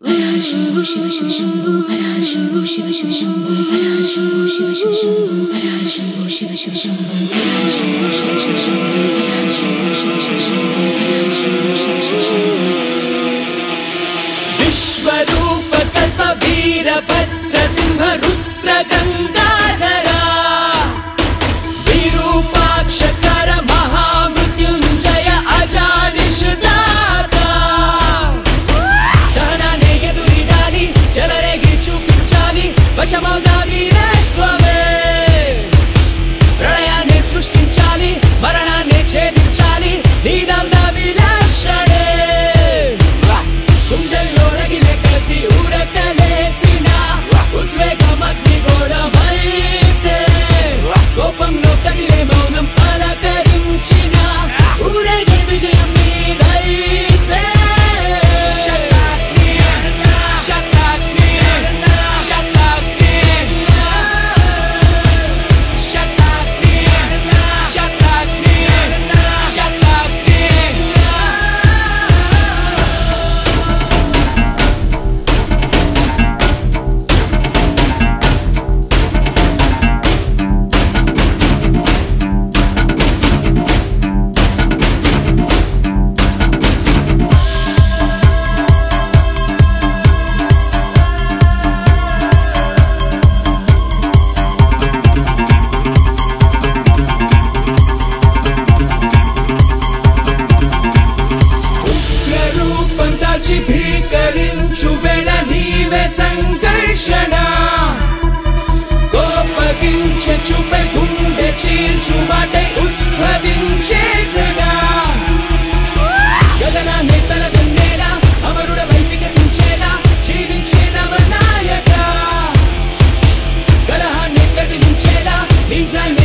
拍打着胸部吸拍吸拍胸部拍打着胸部吸拍吸拍胸部拍打着胸部吸拍吸拍胸部拍打着胸部吸拍吸拍胸部拍打着胸部吸拍吸拍胸部拍打着胸部吸拍吸 సంఘర్షణ. కోపగించుపై గుండె చీల్చుబాటై ఉద్భవించేసడా గగన నేతల గన్నేలా అమరుడ వైదిక సుంచేలా జీవించే నవనాయక కలహాన్ని తగిలించేలా నిజాన్ని